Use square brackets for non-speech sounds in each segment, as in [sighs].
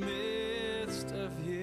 midst of you,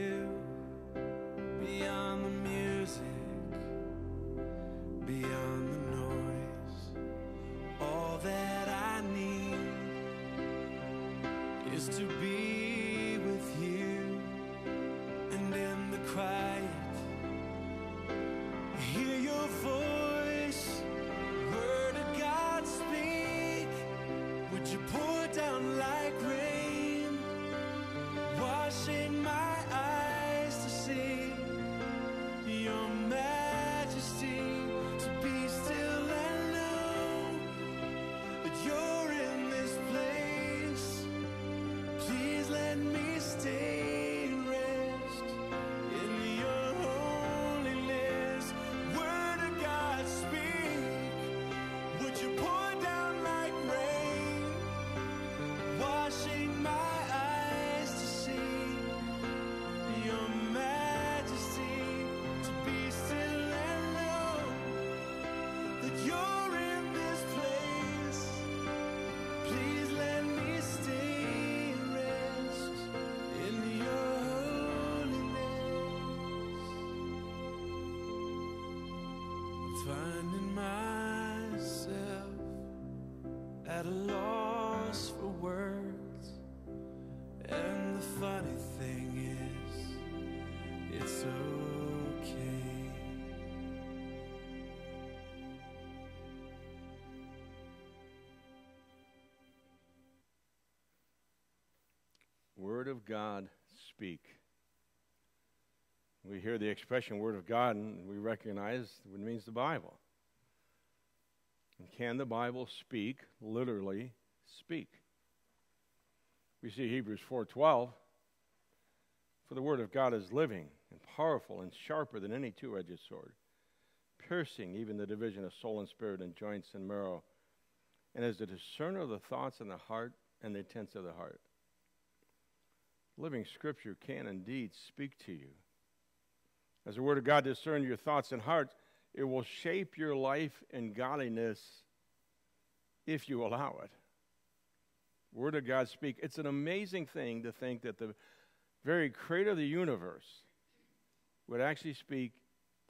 you're Word of God, speak. We hear the expression Word of God and we recognize what it means the Bible. And can the Bible speak, literally speak? We see Hebrews 4:12 For the word of God is living and powerful and sharper than any two-edged sword, piercing even the division of soul and spirit and joints and marrow, and is the discerner of the thoughts and the heart and the intents of the heart. Living Scripture can indeed speak to you. As the Word of God discerns your thoughts and hearts, it will shape your life in godliness if you allow it. Word of God speak. It's an amazing thing to think that the very creator of the universe would actually speak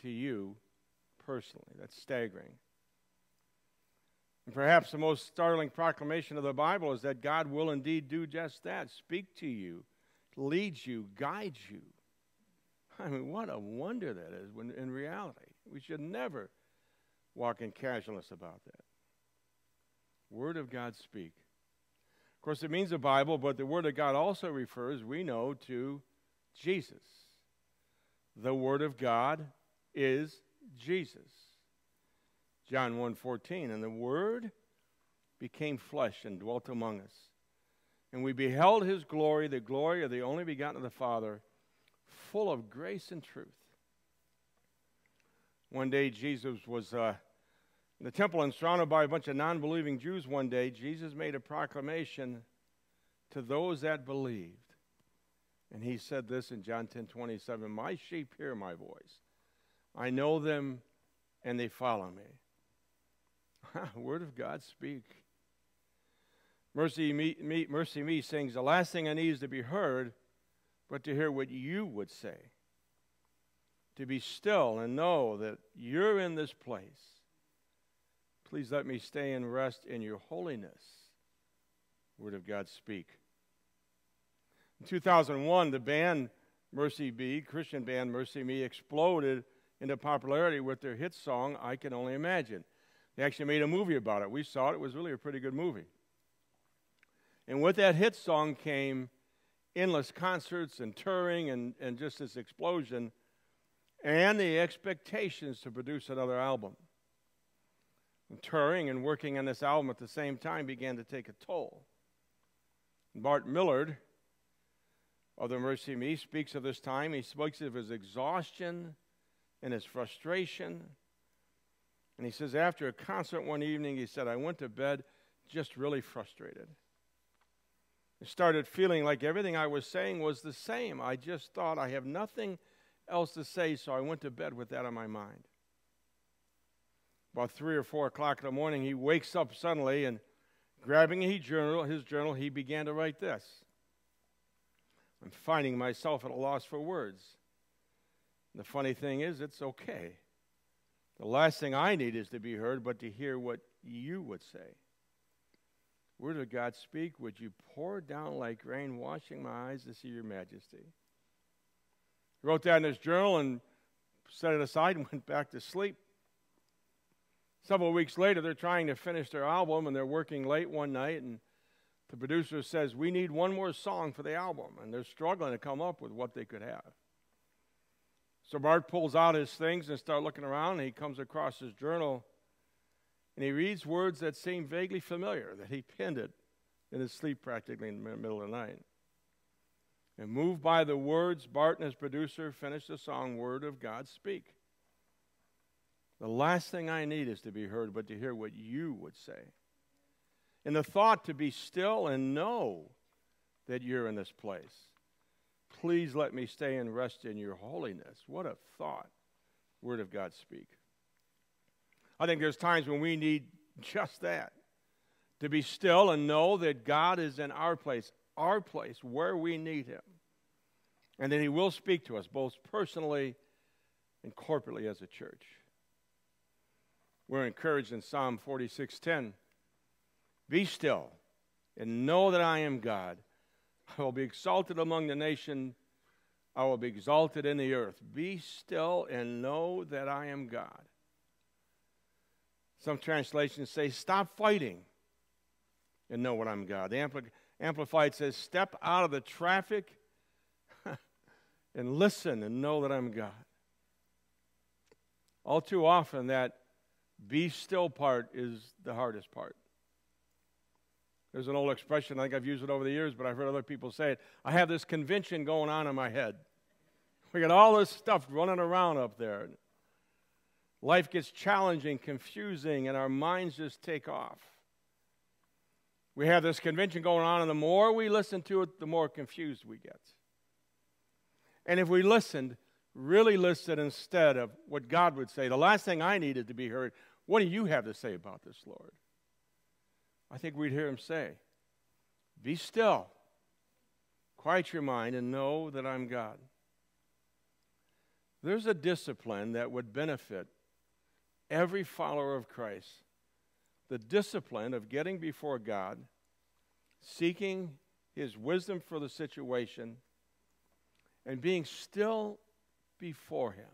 to you personally. That's staggering. And perhaps the most startling proclamation of the Bible is that God will indeed do just that speak to you, lead you, guides you. I mean, what a wonder that is when in reality. We should never walk in casualness about that. Word of God speak. Of course, it means the Bible, but the Word of God also refers, we know, to Jesus. The Word of God is Jesus. John 1:14, and the Word became flesh and dwelt among us. And we beheld his glory, the glory of the only begotten of the Father, full of grace and truth. One day, Jesus was uh, in the temple and surrounded by a bunch of non believing Jews. One day, Jesus made a proclamation to those that believed. And he said this in John 10 27 My sheep hear my voice. I know them and they follow me. [laughs] Word of God speak. Mercy me, me, Mercy Me sings, The last thing I need is to be heard, but to hear what you would say. To be still and know that you're in this place. Please let me stay and rest in your holiness. Word of God speak. In 2001, the band Mercy Me, Christian band Mercy Me, exploded into popularity with their hit song, I Can Only Imagine. They actually made a movie about it. We saw it, it was really a pretty good movie. And with that hit song came endless concerts and touring and, and just this explosion and the expectations to produce another album. And touring and working on this album at the same time began to take a toll. Bart Millard of the Mercy Me speaks of this time. He speaks of his exhaustion and his frustration. And he says, after a concert one evening, he said, I went to bed just really frustrated. I started feeling like everything I was saying was the same. I just thought I have nothing else to say, so I went to bed with that on my mind. About three or four o'clock in the morning, he wakes up suddenly and grabbing his journal, his journal, he began to write this. I'm finding myself at a loss for words. The funny thing is, it's okay. The last thing I need is to be heard, but to hear what you would say. Word of God speak, would you pour down like rain, washing my eyes to see your majesty? He wrote that in his journal and set it aside and [laughs] went back to sleep. Several weeks later, they're trying to finish their album and they're working late one night, and the producer says, We need one more song for the album. And they're struggling to come up with what they could have. So Bart pulls out his things and starts looking around, and he comes across his journal and he reads words that seem vaguely familiar, that he penned it in his sleep practically in the middle of the night. And moved by the words, Bart and his producer finished the song, Word of God Speak. The last thing I need is to be heard, but to hear what you would say. And the thought to be still and know that you're in this place. Please let me stay and rest in your holiness. What a thought. Word of God speak. I think there's times when we need just that to be still and know that God is in our place, our place, where we need Him. And that He will speak to us both personally and corporately as a church. We're encouraged in Psalm 46:10. Be still and know that I am God. I will be exalted among the nation. I will be exalted in the earth. Be still and know that I am God. Some translations say, Stop fighting and know what I'm God. The Ampli- Amplified says, Step out of the traffic [laughs] and listen and know that I'm God. All too often, that be still part is the hardest part. There's an old expression, I think I've used it over the years, but I've heard other people say it. I have this convention going on in my head. We got all this stuff running around up there. Life gets challenging, confusing, and our minds just take off. We have this convention going on, and the more we listen to it, the more confused we get. And if we listened, really listened instead of what God would say, the last thing I needed to be heard, what do you have to say about this, Lord? I think we'd hear him say, Be still, quiet your mind, and know that I'm God. There's a discipline that would benefit every follower of Christ the discipline of getting before God, seeking His wisdom for the situation, and being still before Him,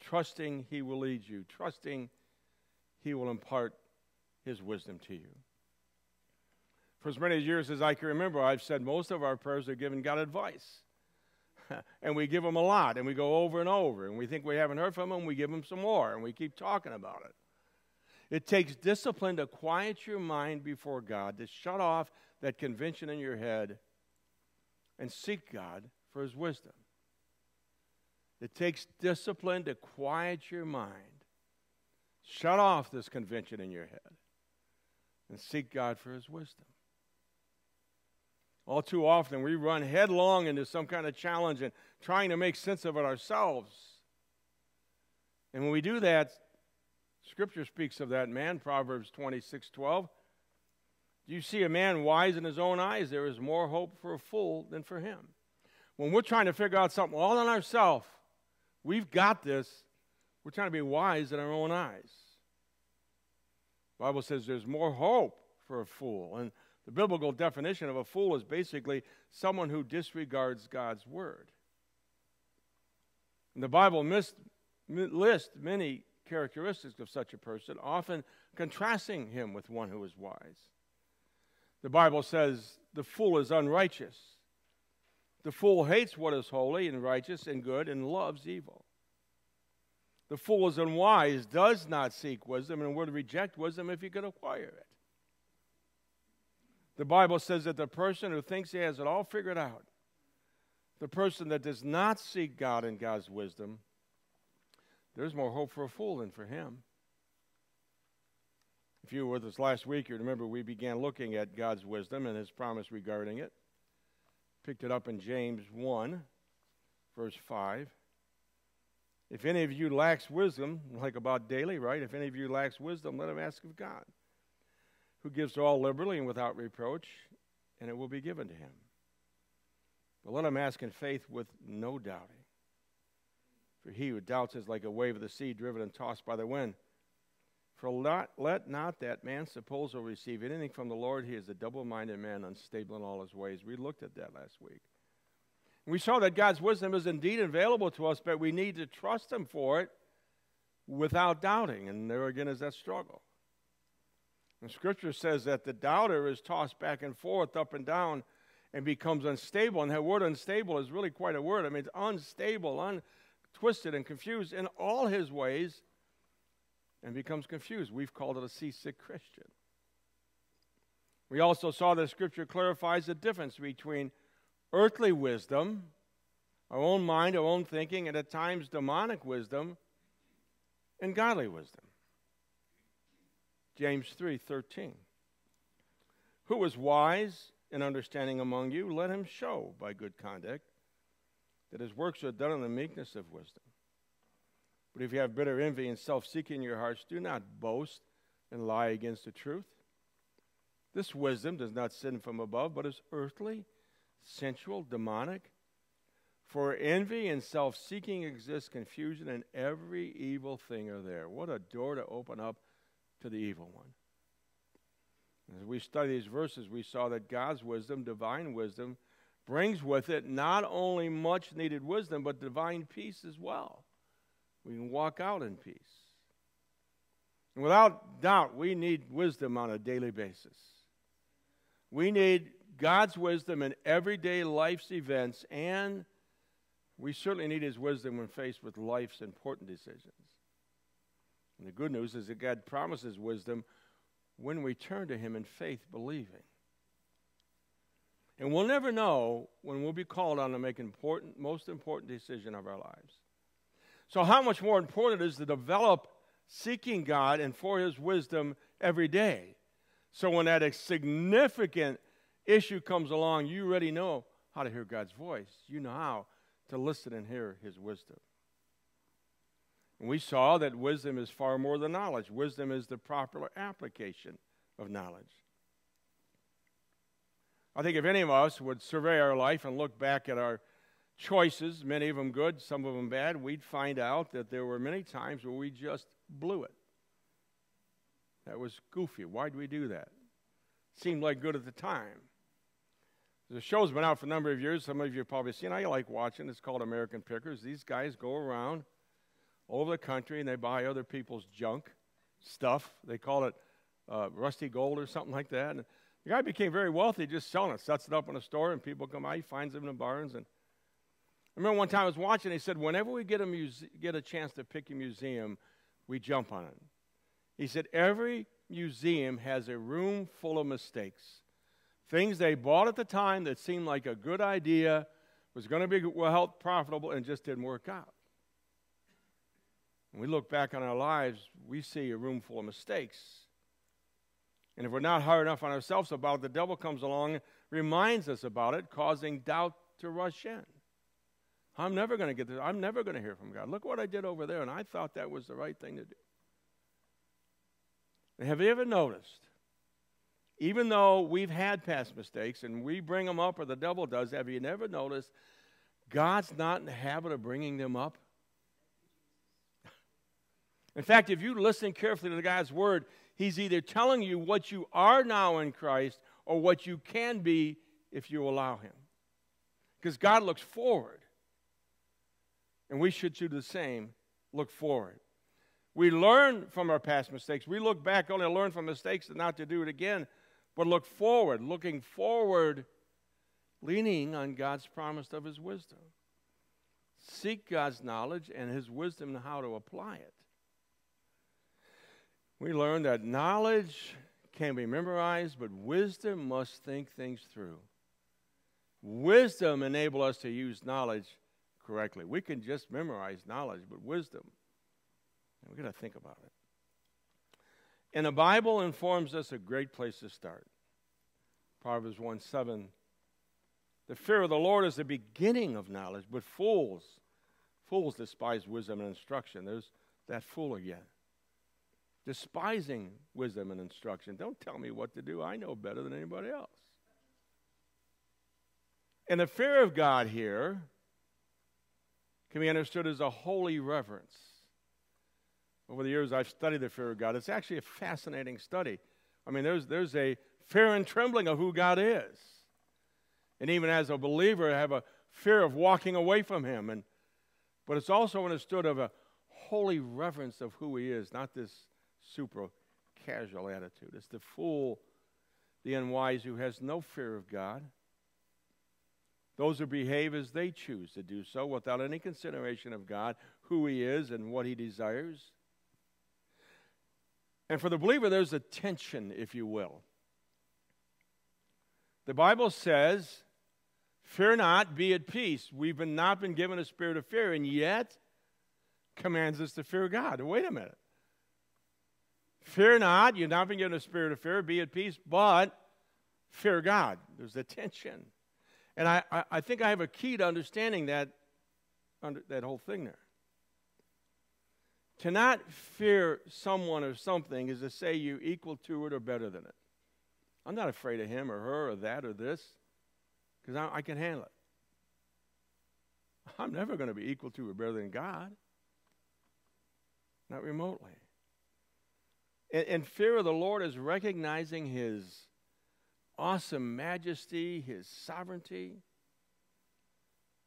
trusting He will lead you, trusting He will impart His wisdom to you. For as many years as I can remember, I've said most of our prayers are giving God advice. [laughs] and we give them a lot, and we go over and over, and we think we haven't heard from them, we give them some more, and we keep talking about it. It takes discipline to quiet your mind before God, to shut off that convention in your head and seek God for His wisdom. It takes discipline to quiet your mind, shut off this convention in your head, and seek God for His wisdom. All too often, we run headlong into some kind of challenge and trying to make sense of it ourselves. And when we do that, Scripture speaks of that man, Proverbs 26 12. Do you see a man wise in his own eyes? There is more hope for a fool than for him. When we're trying to figure out something all on ourselves, we've got this. We're trying to be wise in our own eyes. The Bible says there's more hope for a fool. And the biblical definition of a fool is basically someone who disregards God's word. And the Bible lists many characteristics of such a person, often contrasting him with one who is wise. The Bible says the fool is unrighteous. The fool hates what is holy and righteous and good and loves evil. The fool is unwise, does not seek wisdom, and would reject wisdom if he could acquire it. The Bible says that the person who thinks he has it all figured out, the person that does not seek God and God's wisdom, there's more hope for a fool than for him. If you were with us last week, you remember we began looking at God's wisdom and his promise regarding it. Picked it up in James 1, verse 5. If any of you lacks wisdom, like about daily, right? If any of you lacks wisdom, let him ask of God who gives to all liberally and without reproach, and it will be given to him. But let him ask in faith with no doubting. For he who doubts is like a wave of the sea driven and tossed by the wind. For not, let not that man suppose he'll receive anything from the Lord. He is a double minded man, unstable in all his ways. We looked at that last week. We saw that God's wisdom is indeed available to us, but we need to trust Him for it without doubting. And there again is that struggle. And Scripture says that the doubter is tossed back and forth, up and down, and becomes unstable. And that word unstable is really quite a word. I mean, it's unstable, untwisted, and confused in all his ways, and becomes confused. We've called it a seasick Christian. We also saw that Scripture clarifies the difference between earthly wisdom, our own mind, our own thinking, and at times demonic wisdom, and godly wisdom. James 3:13. Who is wise and understanding among you, let him show by good conduct that his works are done in the meekness of wisdom. But if you have bitter envy and self-seeking in your hearts, do not boast and lie against the truth. This wisdom does not sin from above, but is earthly, sensual, demonic. For envy and self seeking exists confusion, and every evil thing are there. What a door to open up to the evil one. As we study these verses, we saw that God's wisdom, divine wisdom, brings with it not only much needed wisdom, but divine peace as well. We can walk out in peace. And without doubt, we need wisdom on a daily basis. We need God's wisdom in everyday life's events, and we certainly need His wisdom when faced with life's important decisions. And the good news is that God promises wisdom when we turn to Him in faith, believing. And we'll never know when we'll be called on to make important, most important decision of our lives. So, how much more important it is to develop seeking God and for His wisdom every day. So, when that significant issue comes along, you already know how to hear God's voice. You know how to listen and hear His wisdom. We saw that wisdom is far more than knowledge. Wisdom is the proper application of knowledge. I think if any of us would survey our life and look back at our choices, many of them good, some of them bad, we'd find out that there were many times where we just blew it. That was goofy. Why'd we do that? Seemed like good at the time. The show's been out for a number of years. Some of you have probably seen. I like watching. It's called American Pickers. These guys go around over the country and they buy other people's junk stuff. They call it uh, rusty gold or something like that. And the guy became very wealthy just selling it. Sets it up in a store and people come by. He finds them in the barns. And I remember one time I was watching. He said, "Whenever we get a muse- get a chance to pick a museum, we jump on it." He said, "Every museum has a room full of mistakes." Things they bought at the time that seemed like a good idea, was going to be well profitable, and just didn't work out. When we look back on our lives, we see a room full of mistakes. And if we're not hard enough on ourselves about it, the devil comes along, reminds us about it, causing doubt to rush in. I'm never going to get this. I'm never going to hear from God. Look what I did over there, and I thought that was the right thing to do. And have you ever noticed even though we've had past mistakes and we bring them up or the devil does, have you never noticed God's not in the habit of bringing them up? In fact, if you listen carefully to God's word, He's either telling you what you are now in Christ or what you can be if you allow Him. Because God looks forward. And we should do the same look forward. We learn from our past mistakes. We look back only to learn from mistakes and not to do it again but look forward, looking forward, leaning on God's promise of His wisdom. Seek God's knowledge and His wisdom and how to apply it. We learn that knowledge can be memorized, but wisdom must think things through. Wisdom enable us to use knowledge correctly. We can just memorize knowledge, but wisdom, we've got to think about it. And the Bible informs us a great place to start. Proverbs 1 7. The fear of the Lord is the beginning of knowledge, but fools, fools despise wisdom and instruction. There's that fool again. Despising wisdom and instruction. Don't tell me what to do. I know better than anybody else. And the fear of God here can be understood as a holy reverence. Over the years, I've studied the fear of God. It's actually a fascinating study. I mean, there's, there's a fear and trembling of who God is. And even as a believer, I have a fear of walking away from Him. And, but it's also understood of a holy reverence of who He is, not this super casual attitude. It's the fool, the unwise, who has no fear of God. Those who behave as they choose to do so without any consideration of God, who He is, and what He desires. And for the believer, there's a tension, if you will. The Bible says, Fear not, be at peace. We've been, not been given a spirit of fear, and yet commands us to fear God. Wait a minute. Fear not, you've not been given a spirit of fear, be at peace, but fear God. There's a tension. And I, I, I think I have a key to understanding that, under, that whole thing there. To not fear someone or something is to say you're equal to it or better than it. I'm not afraid of him or her or that or this because I, I, can handle it. I'm never going to be equal to or better than God, not remotely. And, and fear of the Lord is recognizing his awesome majesty, his sovereignty.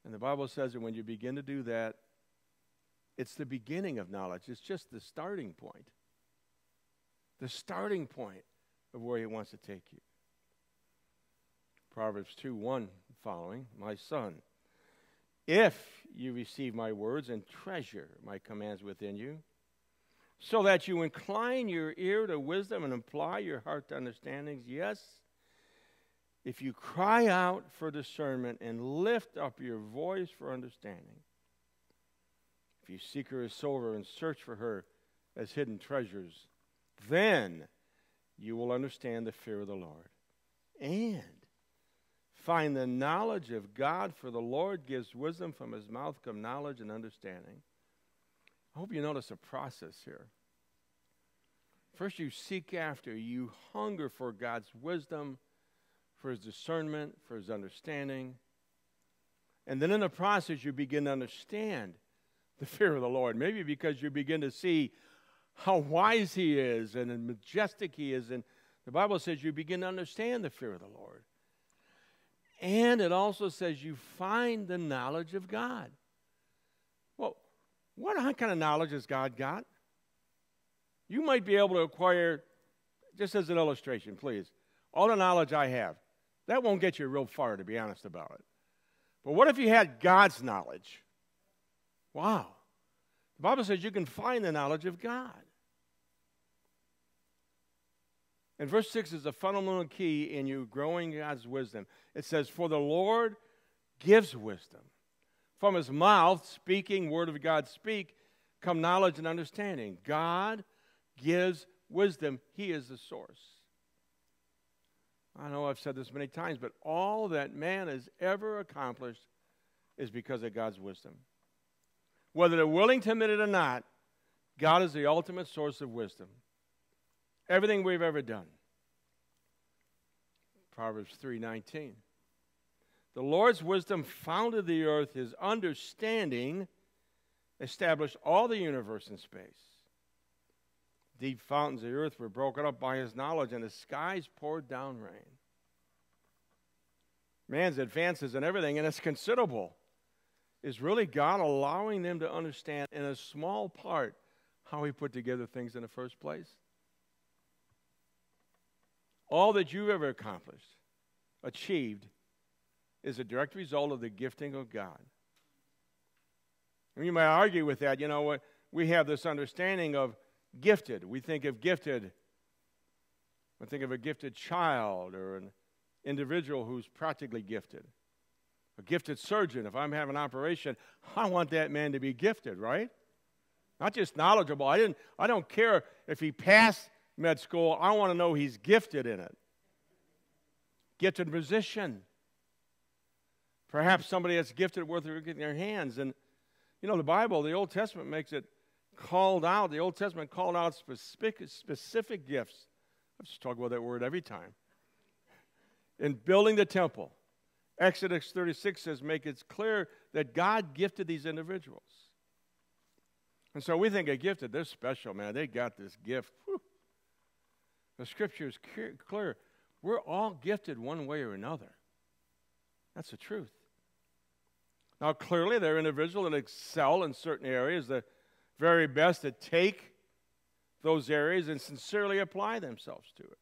And the Bible says that when you begin to do that, it's the beginning of knowledge. It's just the starting point. The starting point of where He wants to take you. Proverbs 2 1 following, My son, if you receive my words and treasure my commands within you, so that you incline your ear to wisdom and apply your heart to understandings, yes, if you cry out for discernment and lift up your voice for understanding, if you seek her as silver and search for her as hidden treasures, then you will understand the fear of the Lord and find the knowledge of God, for the Lord gives wisdom from his mouth come knowledge and understanding. I hope you notice a process here. First, you seek after, you hunger for God's wisdom, for his discernment, for his understanding. And then in the process, you begin to understand the fear of the Lord. Maybe because you begin to see how wise He is and majestic He is. And the Bible says you begin to understand the fear of the Lord. And it also says you find the knowledge of God. What kind of knowledge has God got? You might be able to acquire, just as an illustration, please, all the knowledge I have. That won't get you real far, to be honest about it. But what if you had God's knowledge? Wow. The Bible says you can find the knowledge of God. And verse 6 is a fundamental key in you growing God's wisdom. It says, For the Lord gives wisdom. From his mouth, speaking, word of God speak, come knowledge and understanding. God gives wisdom. He is the source. I know I've said this many times, but all that man has ever accomplished is because of God's wisdom. Whether they're willing to admit it or not, God is the ultimate source of wisdom. Everything we've ever done. Proverbs 3:19. The Lord's wisdom founded the earth, his understanding established all the universe in space. Deep fountains of the earth were broken up by his knowledge, and the skies poured down rain. Man's advances in everything, and it's considerable is really God allowing them to understand in a small part how He put together things in the first place. All that you've ever accomplished, achieved, is a direct result of the gifting of God. And you might argue with that. You know, what we have this understanding of gifted. We think of gifted, we think of a gifted child or an individual who's practically gifted a gifted surgeon, if I'm having an operation, I want that man to be gifted, right? Not just knowledgeable. I, didn't, I don't care if he passed med school, I want to know he's gifted in it. Gifted musician. Perhaps somebody that's gifted worth getting their hands. And, you know, the Bible, the Old Testament makes it called out. The Old Testament called out specific, specific gifts. I just talk about that word every time. In building the temple Exodus 36 says, make it clear that God gifted these individuals. And so we think a gifted, they're special, man. They got this gift. Whew. The scripture is clear. We're all gifted one way or another. That's the truth. Now, clearly, there are individuals that excel in certain areas, the very best that take those areas and sincerely apply themselves to it.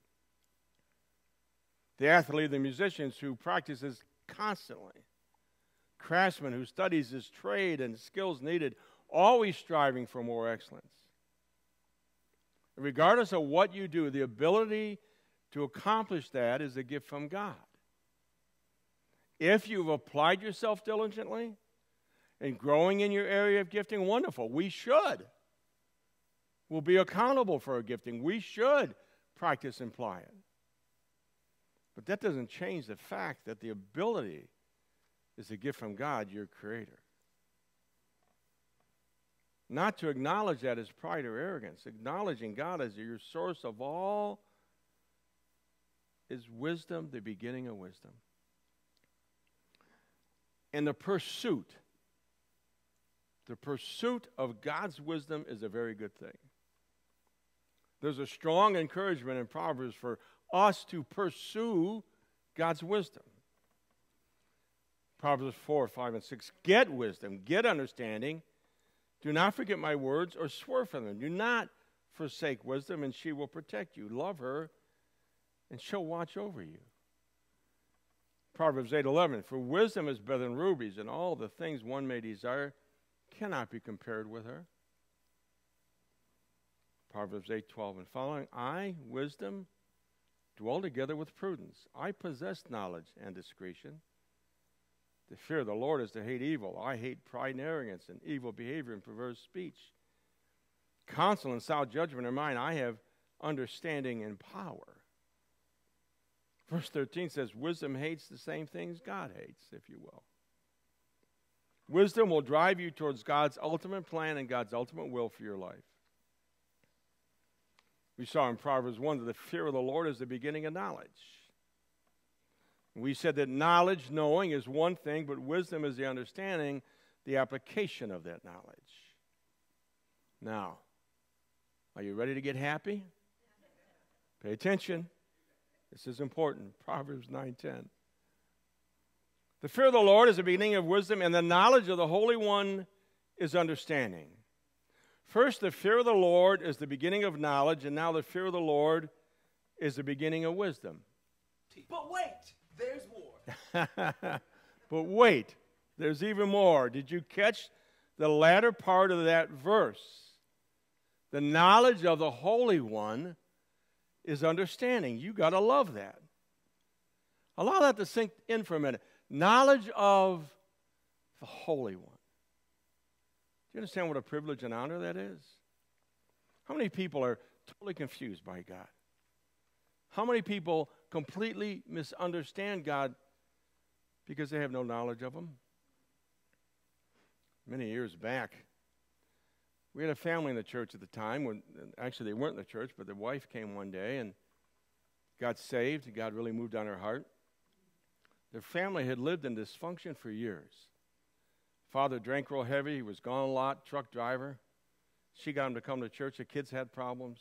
The athlete, the musicians who practices constantly, craftsman who studies his trade and skills needed, always striving for more excellence. Regardless of what you do, the ability to accomplish that is a gift from God. If you've applied yourself diligently and growing in your area of gifting, wonderful. We should. We'll be accountable for our gifting. We should practice and apply it. But that doesn't change the fact that the ability is a gift from God, your creator. Not to acknowledge that is pride or arrogance, acknowledging God as your source of all is wisdom, the beginning of wisdom. And the pursuit, the pursuit of God's wisdom is a very good thing. There's a strong encouragement in Proverbs for us to pursue God's wisdom. Proverbs 4, 5, and 6. Get wisdom, get understanding. Do not forget my words or swear from them. Do not forsake wisdom, and she will protect you. Love her, and she'll watch over you. Proverbs 8:11 For wisdom is better than rubies and all the things one may desire cannot be compared with her. Proverbs 8:12 and following I wisdom dwell together with prudence. I possess knowledge and discretion. The fear the Lord is to hate evil. I hate pride and arrogance and evil behavior and perverse speech. Counsel and sound judgment are mine. I have understanding and power. Verse 13 says, Wisdom hates the same things God hates, if you will. Wisdom will drive you towards God's ultimate plan and God's ultimate will for your life. We saw in Proverbs 1 that the fear of the Lord is the beginning of knowledge. We said that knowledge, knowing, is one thing, but wisdom is the understanding, the application of that knowledge. Now, are you ready to get happy? Pay attention. This is important. Proverbs 9:10. The fear of the Lord is the beginning of wisdom, and the knowledge of the Holy One is understanding. First, the fear of the Lord is the beginning of knowledge, and now the fear of the Lord is the beginning of wisdom. But wait, there's more. [laughs] but wait, there's even more. Did you catch the latter part of that verse? The knowledge of the Holy One is understanding. You got to love that. Allow that to sink in for a minute. Knowledge of the Holy One. Do you understand what a privilege and honor that is? How many people are totally confused by God? How many people completely misunderstand God because they have no knowledge of Him? Many years back, we had a family in the church at the time when actually they weren't in the church, but the wife came one day and got saved. God really moved on her heart. Their family had lived in dysfunction for years. Father drank real heavy, he was gone a lot, truck driver. She got him to come to church. The kids had problems.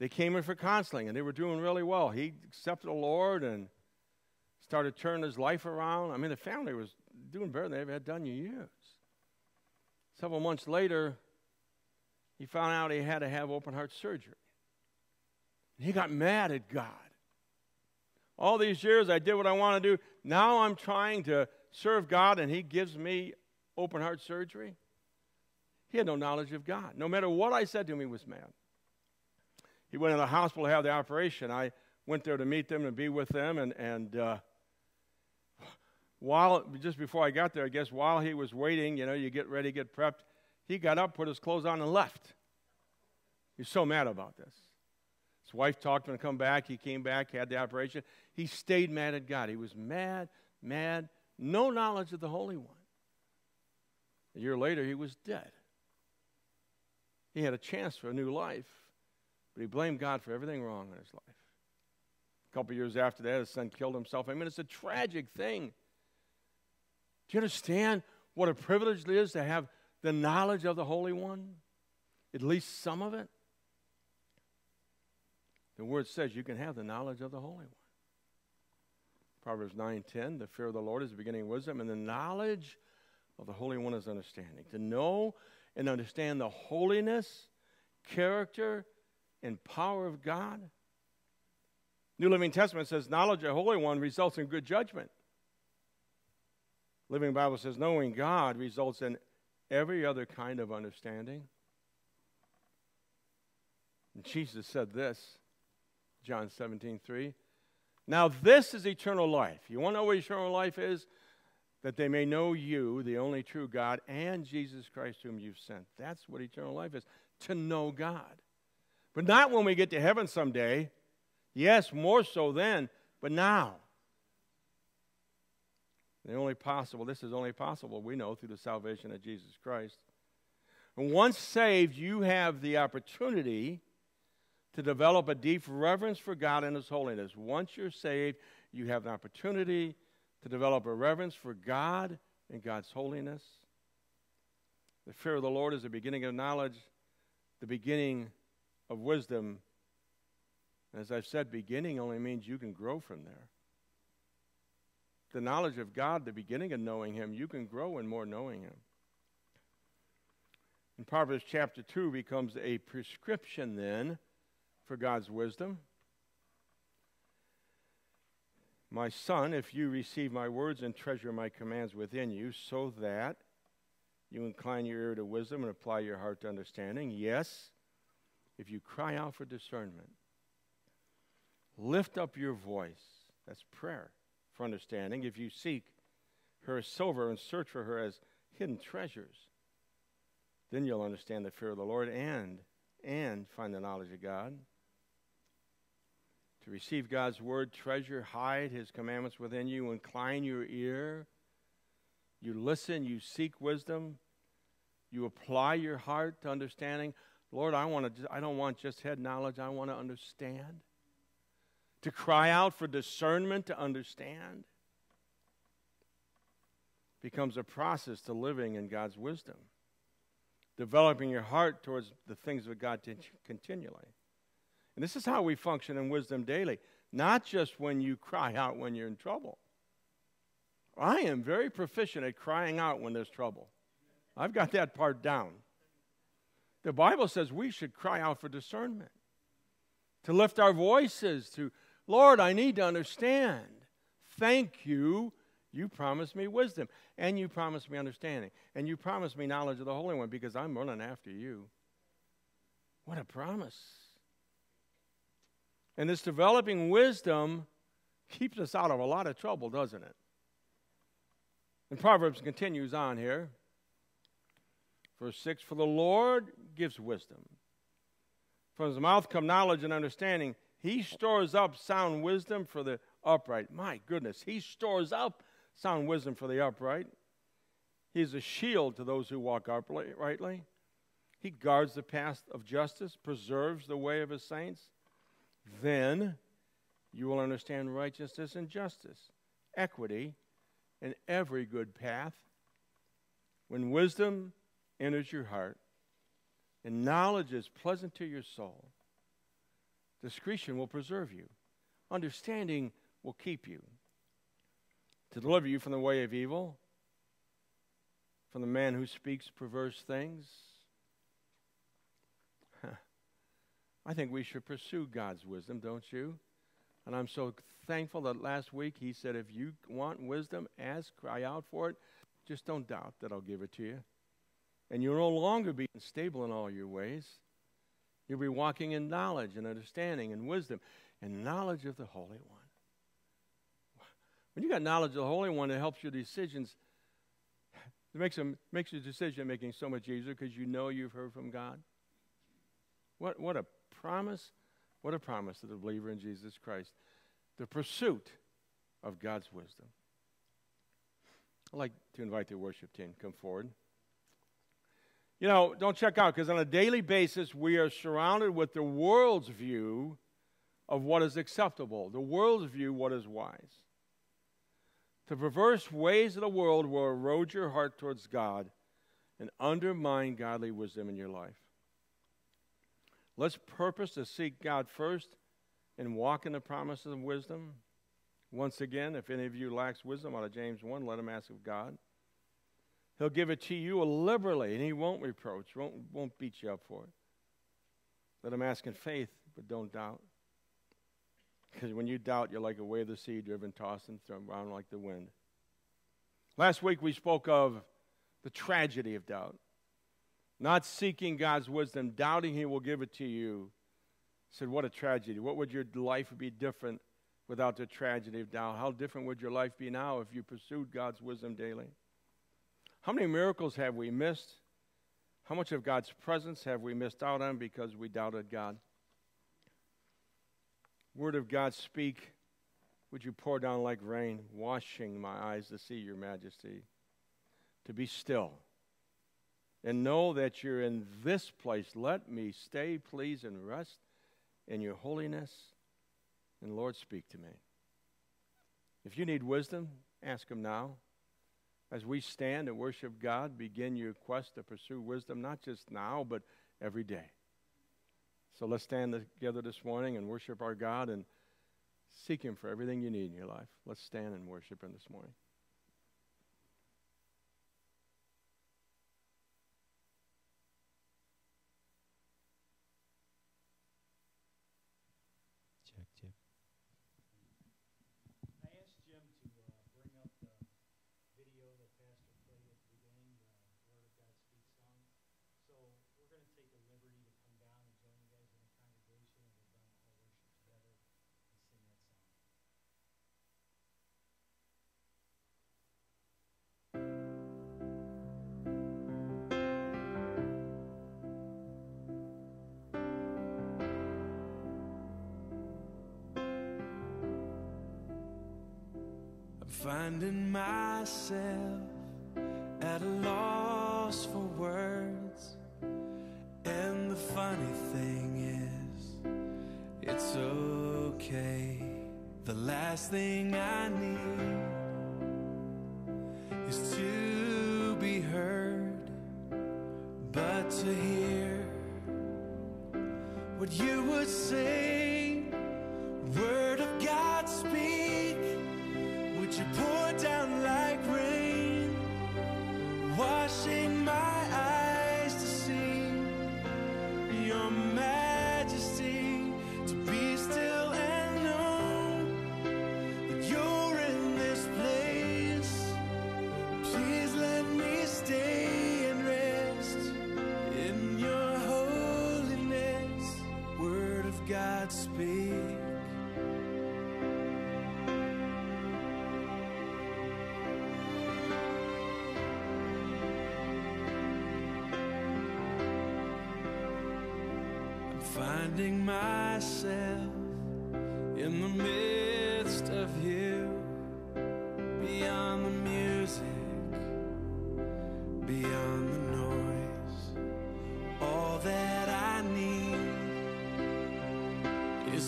They came in for counseling and they were doing really well. He accepted the Lord and started turning his life around. I mean, the family was doing better than they ever had done in years. Several months later, he found out he had to have open heart surgery. He got mad at God. All these years I did what I want to do. Now I'm trying to serve God and he gives me open heart surgery. He had no knowledge of God. No matter what I said to him, he was mad. He went in the hospital to have the operation. I went there to meet them and be with them, and, and uh, while just before I got there, I guess while he was waiting, you know, you get ready, get prepped, he got up, put his clothes on, and left. He's so mad about this. His wife talked to him to come back. He came back, had the operation. He stayed mad at God. He was mad, mad, no knowledge of the Holy One. A year later, he was dead. He had a chance for a new life, but he blamed God for everything wrong in his life. A couple years after that, his son killed himself. I mean, it's a tragic thing. Do you understand what a privilege it is to have the knowledge of the Holy One? At least some of it. The word says you can have the knowledge of the Holy One. Proverbs 9:10, the fear of the Lord is the beginning of wisdom, and the knowledge of the Holy One is understanding. To know and understand the holiness, character, and power of God. New Living Testament says knowledge of the Holy One results in good judgment. Living Bible says knowing God results in every other kind of understanding. And Jesus said this, John 17, 3. Now, this is eternal life. You want to know what eternal life is? That they may know you, the only true God, and Jesus Christ, whom you've sent. That's what eternal life is to know God. But not when we get to heaven someday. Yes, more so then, but now. The only possible, this is only possible, we know, through the salvation of Jesus Christ. And once saved, you have the opportunity to develop a deep reverence for God and His holiness. Once you're saved, you have an opportunity to develop a reverence for God and God's holiness. The fear of the Lord is the beginning of knowledge, the beginning of wisdom. As I've said, beginning only means you can grow from there. The knowledge of God, the beginning of knowing Him, you can grow in more knowing Him. In Proverbs chapter 2 becomes a prescription then for God's wisdom. My son, if you receive my words and treasure my commands within you, so that you incline your ear to wisdom and apply your heart to understanding, yes, if you cry out for discernment, lift up your voice, that's prayer, for understanding, if you seek her as silver and search for her as hidden treasures, then you'll understand the fear of the Lord and and find the knowledge of God to receive God's word, treasure, hide his commandments within you, incline your ear. You listen, you seek wisdom, you apply your heart to understanding. Lord, I want to I don't want just head knowledge, I want to understand. To cry out for discernment to understand becomes a process to living in God's wisdom. Developing your heart towards the things of God continually. And this is how we function in wisdom daily, not just when you cry out when you're in trouble. I am very proficient at crying out when there's trouble. I've got that part down. The Bible says we should cry out for discernment, to lift our voices to, Lord, I need to understand. Thank you. You promised me wisdom, and you promised me understanding, and you promised me knowledge of the Holy One because I'm running after you. What a promise. And this developing wisdom keeps us out of a lot of trouble, doesn't it? And Proverbs continues on here. Verse 6 For the Lord gives wisdom. From his mouth come knowledge and understanding. He stores up sound wisdom for the upright. My goodness, he stores up sound wisdom for the upright. He is a shield to those who walk uprightly. He guards the path of justice, preserves the way of his saints. Then you will understand righteousness and justice, equity, and every good path. When wisdom enters your heart and knowledge is pleasant to your soul, discretion will preserve you, understanding will keep you, to deliver you from the way of evil, from the man who speaks perverse things [laughs] I think we should pursue God's wisdom, don't you? And I'm so thankful that last week he said, if you want wisdom, ask, cry out for it. Just don't doubt that I'll give it to you. And you'll no longer be unstable in all your ways. You'll be walking in knowledge and understanding and wisdom and knowledge of the Holy One. When you got knowledge of the Holy One, it helps your decisions. It makes, them, makes your decision making so much easier because you know you've heard from God. What, what a promise. What a promise to the believer in Jesus Christ. The pursuit of God's wisdom. I'd like to invite the worship team come forward. You know, don't check out because on a daily basis we are surrounded with the world's view of what is acceptable, the world's view what is wise. The perverse ways of the world will erode your heart towards God and undermine godly wisdom in your life. Let's purpose to seek God first and walk in the promises of wisdom. Once again, if any of you lacks wisdom out of James 1, let him ask of God. He'll give it to you liberally, and he won't reproach, won't, won't beat you up for it. Let him ask in faith, but don't doubt. Because when you doubt, you're like a wave of the sea driven, tossed, and thrown around like the wind. Last week we spoke of the tragedy of doubt. Not seeking God's wisdom, doubting He will give it to you. I said, what a tragedy. What would your life be different without the tragedy of doubt? How different would your life be now if you pursued God's wisdom daily? How many miracles have we missed? How much of God's presence have we missed out on because we doubted God? Word of God, speak. Would you pour down like rain, washing my eyes to see your majesty? To be still and know that you're in this place. Let me stay, please, and rest in your holiness. And Lord, speak to me. If you need wisdom, ask Him now. As we stand and worship God, begin your quest to pursue wisdom, not just now, but every day. So let's stand together this morning and worship our God and seek Him for everything you need in your life. Let's stand and worship Him this morning. Finding myself at a loss for words. And the funny thing is, it's okay. The last thing I need is to be heard, but to hear what you would say. Speak. I'm finding myself in the midst of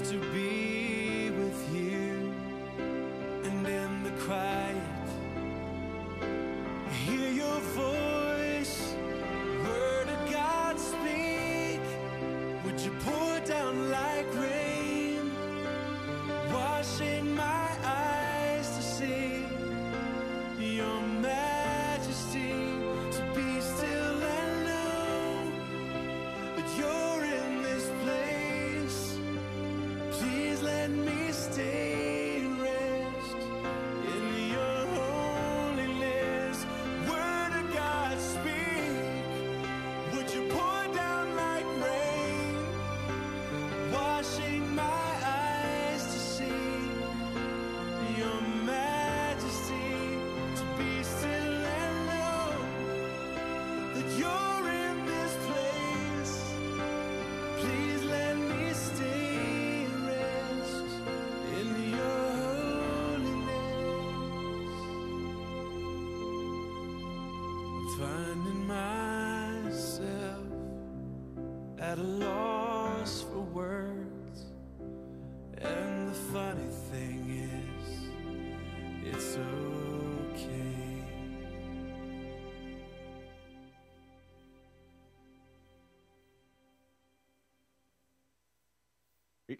to be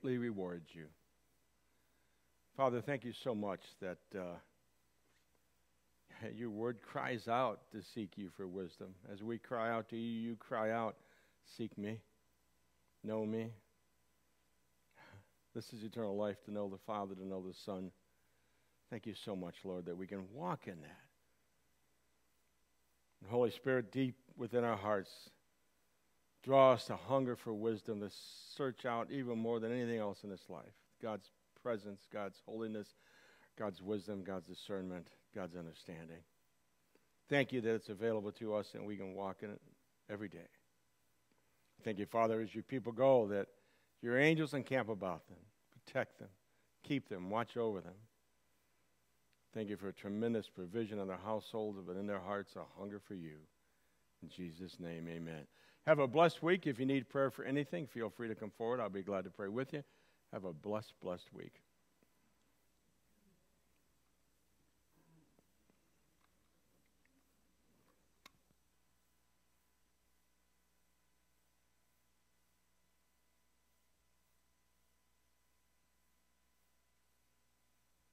greatly rewards you. Father, thank you so much that uh, [laughs] your word cries out to seek you for wisdom. As we cry out to you, you cry out, Seek me, know me. [sighs] This is eternal life to know the Father, to know the Son. Thank you so much, Lord, that we can walk in that. And Holy Spirit, deep within our hearts, draw us to hunger for wisdom, to search out even more than anything else in this life God's presence, God's holiness, God's wisdom, God's discernment, God's understanding. Thank you that it's available to us and we can walk in it every day. Thank you, Father, as your people go, that your angels encamp about them, protect them, keep them, watch over them. Thank you for a tremendous provision in their households, but in their hearts, a hunger for you. In Jesus' name, amen. Have a blessed week. If you need prayer for anything, feel free to come forward. I'll be glad to pray with you. Have a blessed, blessed week.